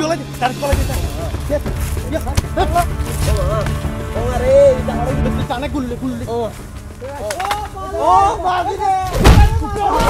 Oh, oh, tarik oh, oh, oh, oh, Oh, oh, kita oh, oh, oh, oh, oh, Oh. Oh, mati deh.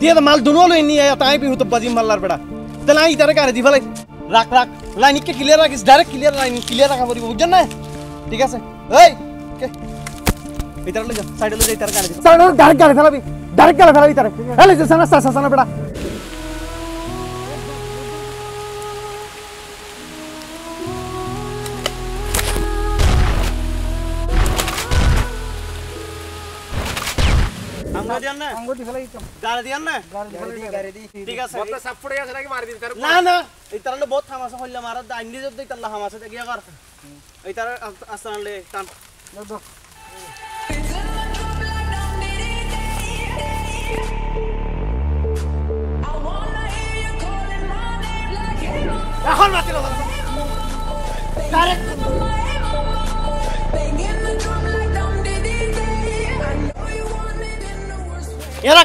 দিয়ে তো মাল দুনো লই নি তাই বি হতো বাজি মাল্লার বেটা তাহলে আই তারে কারে দি ফেলাই রাখ রাখ লাইন কে ক্লিয়ার রাখিস ডাইরেক্ট ক্লিয়ার লাইন ক্লিয়ার রাখা পড়িব বুঝছেন না ঠিক আছে এই কে ভিতরে লই যা সাইডে লই যা তারে কারে দি সাইডে ডাইরেক্ট কারে ফেলাবি ডাইরেক্ট কারে ফেলাবি তারে হেলে যা সানা সানা সানা দিয়ান না? আঙ্গুটি ফেলাই তো গাড়ি দিয়ান না? গাড়ি গাড়ি দি ঠিক আছে মত সাপড়ে আছে নাকি মারি দিতে তার না না এই তারালে বহুত হামাসা হইলে মারা দাইনি যদি এই তারলা হামাসা দেখিয়া কর। এই তার আসানলে টান। দাও এরা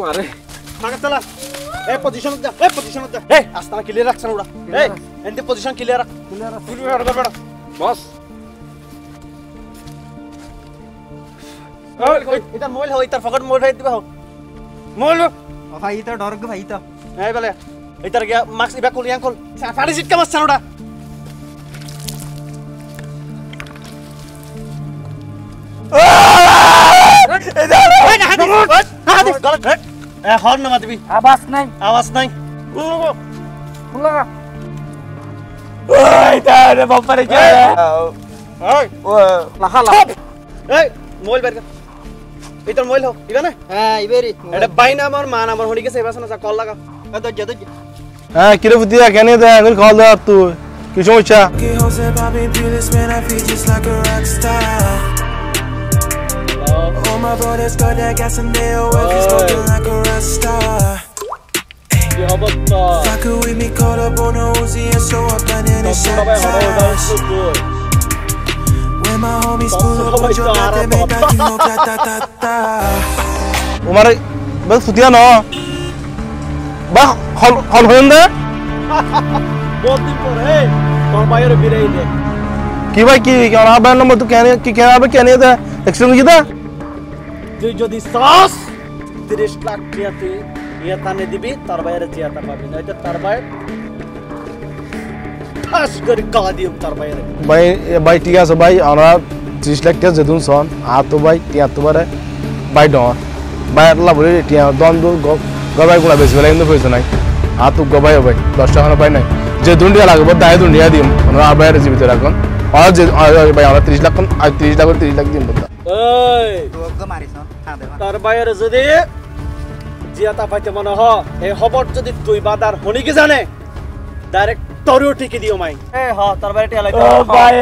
মারে। মাকে চলা। এ পজিশন যা এ পজিশন যা। এ। আস্তানা ক্লিয়ার রাখছ না ওরা। এ এন্টি পজিশন ক্লিয়ার রাখ। ক্লিয়ার আছে তুই বেড়া বেড়া বস। এটা মোবাইল হয় তার ফকট মোবাইল দিবা হোক। মোবাইল ভাই তো ডর ভাই তো এই বলে। এই তার গিয়া মাস্ক ইবা কল। ইয়াং কল ফাড়ি সিট কামাস চানোডা হর हॉर्न मत भी आवाज़ नहीं आवाज़ नहीं खुला ओए तेरे बाप रे क्या ओए लहा लहा ओए मोबाइल बैठ इधर मोबाइल हो इधर ना हाँ इधर ही एडा बाई नाम और माँ नाम और होनी के सेवा से ना कॉल लगा ए दज दज हाँ किरे बुद्धिया कहने दे अगर कॉल दे तू की समस्या that gas and they always be smoking like a rock star. কি অবস্থা Fuck with me, caught up on a Uzi and show up and in a shot town. When my homies pull up with your gat, they make that thing go ta-ta-ta-ta. ওমারে বেশ ফুটিয়া ন বা হল হল হইন দে বহুত দিন পর হে তোর বাইরে বিরাই দে কি ভাই কি কেন আবার নম্বর তো কেন কি কেন আবার কেন দে এক্সট্রিম কি দে তুই যদি চাস তিরিশ লাখ টিয়া তুই ইয়ে টানে দিবি তার বাইরে জিয়াতা পাবি নয়তো তার বাইরে। ঠাস করে কালা দিও তার বাইরে। ভাই ভাই ঠিক আছে ভাই আমরা ত্রিশ লাখ টাকা যেতুন সন আর তো ভাই টিয়া তো বারে ভাই ডর ভাই আল্লাহ বলে টিয়া দন দু গবাই গুলা বেশি বেলা কিন্তু পয়সা নাই। আর তো গবাই ভাই দশ টাকা পাই নাই। যে লাগবে দায় দিম। আমরা জীবিত রাখুন। আর যে ভাই আমরা ত্রিশ লাখ আর ত্রিশ লাখ ত্রিশ লাখ দিন বলতাম মারিছ হ্যাঁ দেখো তার বাইরে যদি জিয়াতা পাইতে মনে হ এই খবর যদি তুই বাদার হনি কি জানে ডাইরেক্ট তরিও ঠিকই দিও মাই এ হ তার বাইরে টিয়া লাগে ও ভাই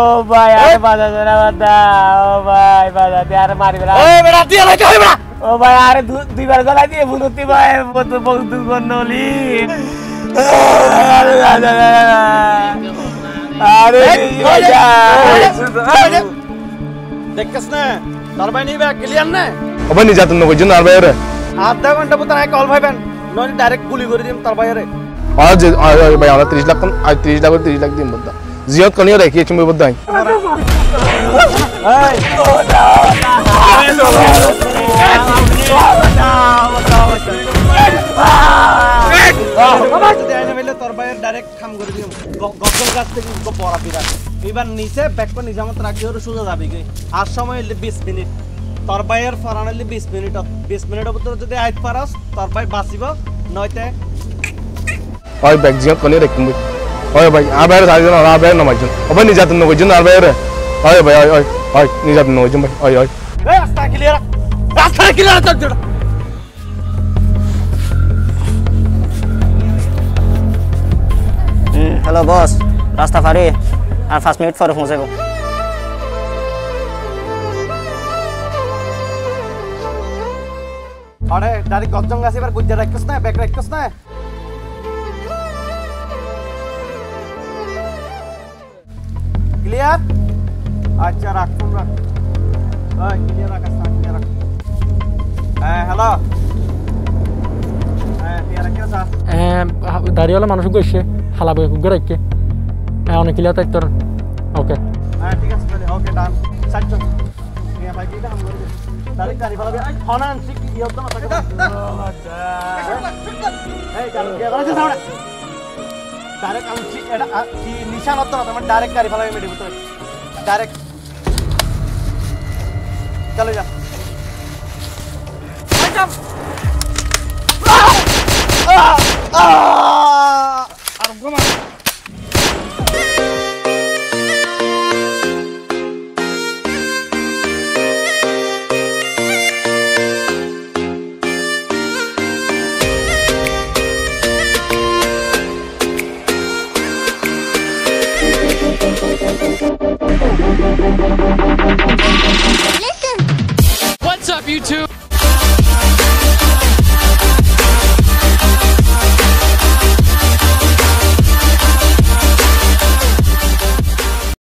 ও ভাই আরে বাজা জনা বাদা ও ভাই বাজা দে আরে মারিবে না এই বেটা টিয়া লাগে হই বেটা ও ভাই আরে দু- দুইবার গলা দিয়ে বুনতি ভাই বন্ধু বন্ধু গন্নলি আরে বাজা আরে বাজা দেখছস না তার বাইরে নিবে ক্লিয়ার না আবার নির্যাতন করছেন আর বাইরে। আধা ঘণ্টা মতো আয় কল ভাইবেন। নইলে ডাইরেক্ট গুলি করে দিম তার বাইরে। আর যে ভাই আমরা ত্রিশ লাখ আর ত্রিশ লাখ ত্রিশ লাখ দিন বলতাম জিয়ত কনিও রেখে চুম্বি বলতাম যদি আইনে ফেলে তোর বাইরে ডাইরেক্ট খাম করে দিম। গগল গাছ থেকে পড়া বিরাট এবার নিচে পর নিজামত রাখি ওর সোজা যাবি আর সময় বিশ মিনিট। তোর বাইয়ের ফরান হইলে বিশ মিনিট বিশ মিনিটের ভিতরে যদি আইত পারাস তোর বাই বাঁচিব নয়তে ওই ব্যাগ জিয়াত কোনে রাখুন ভাই ওই ভাই আর বাইরে সাইজন আর বাইরে নামাইছেন ওই নিজাত নগজন আর বাইরে ওই ভাই ওই ওই ওই নিজাত নগজন ভাই ওই ওই এই রাস্তা ক্লিয়ার রাস্তা ক্লিয়ার আছে তোর হ্যালো বস রাস্তা ফারি আর পাঁচ মিনিট পরে পৌঁছাবো আরে ডাইরেক্ট গজং গাছ এবার গুজ্জা রাখিস না ব্যাগ রাখিস না ক্লিয়ার আচ্ছা রাখ ফোন রাখ ক্লিয়ার রাখ আসতে ক্লিয়ার রাখ হ্যাঁ হ্যালো হ্যাঁ ক্লিয়ার রাখিস স্যার দাঁড়িয়েওয়ালা মানুষ গৈছে হালাবে গড়াইকে অনেক ক্লিয়ার তোর। ওকে হ্যাঁ ঠিক আছে ওকে ডান নিশান হতো না তোমার ডাইরেক্ট গাড়ি ফেলাবে মেডিকেল ডাইরেক্ট চলে যা Ah!